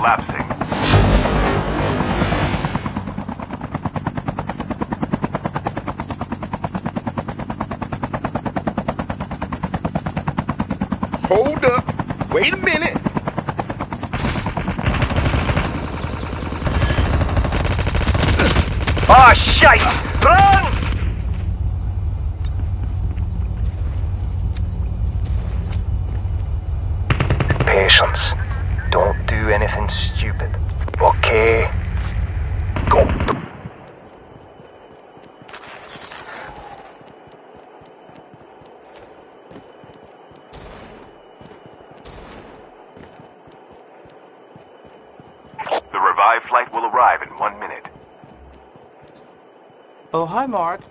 Collapsing. Hold up. Wait a minute. Ah, shite! Oh, hi, Mark.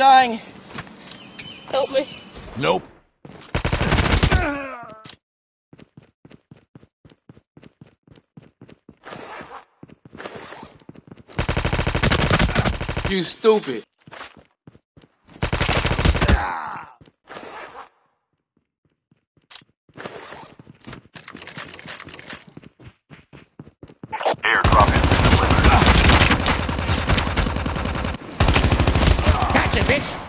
Dying. Help me. Nope. You stupid. Airdrop has been delivered. Gotcha, bitch!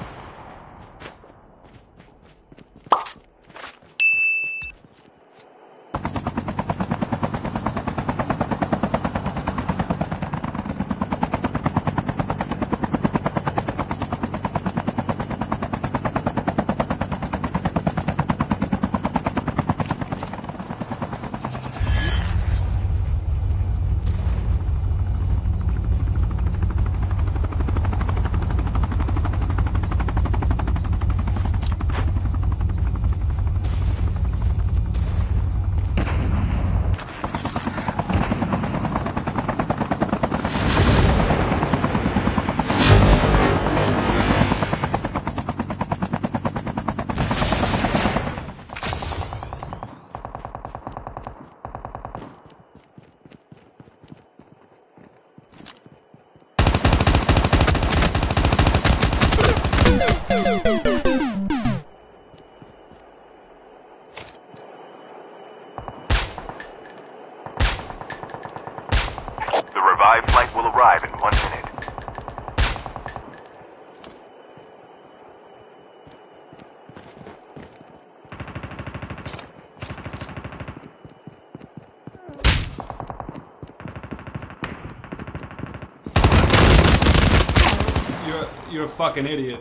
You're a fucking idiot.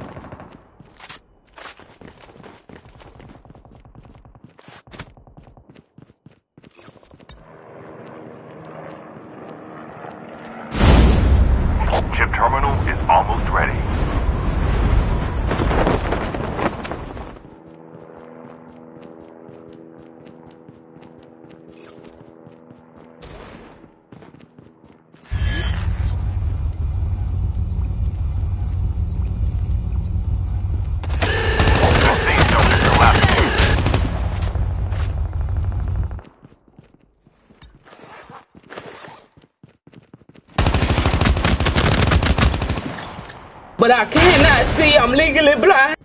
Chip terminal is almost ready. The safe zone is collapsing. But I cannot see. I'm legally blind.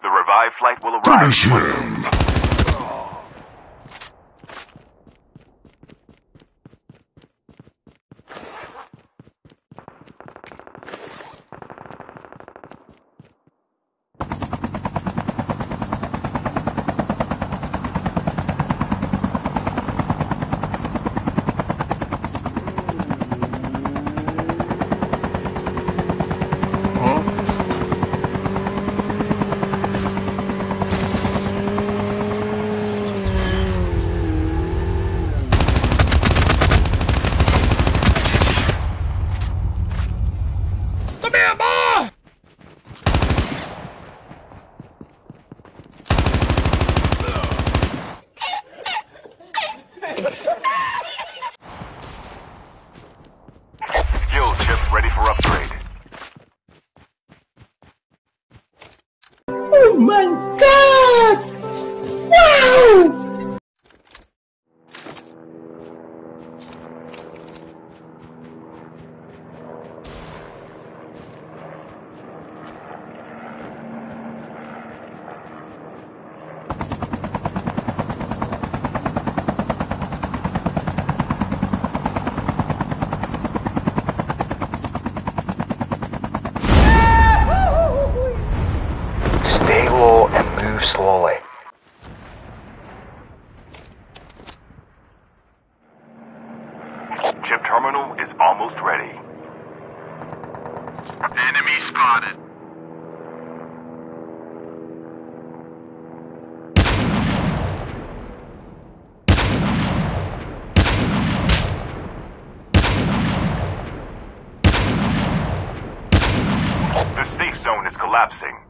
The revived flight will arrive. in one move slowly. Chip terminal is almost ready. Enemy spotted. The safe zone is collapsing.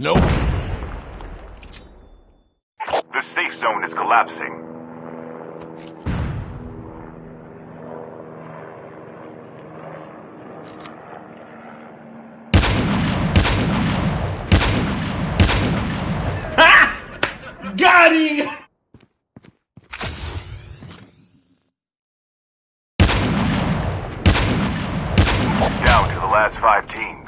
Nope. The safe zone is collapsing. Got him! Down to the last five teams.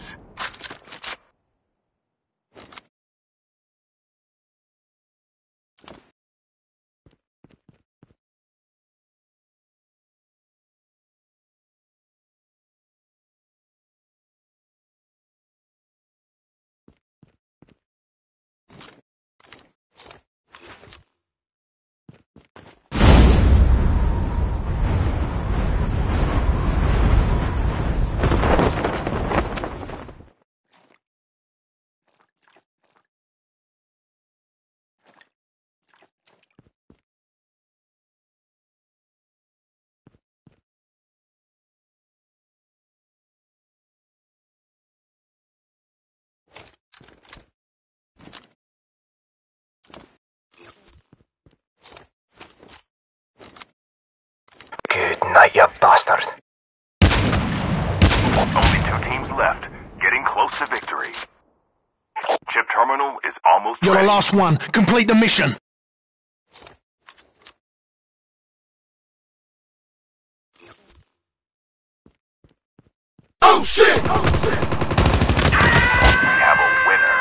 Night, you bastard. Only two teams left, getting close to victory. Chip terminal is almost You're the last one. Complete the mission. Oh shit! We have a winner.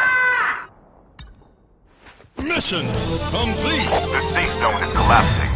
Mission complete. The safe zone is collapsing.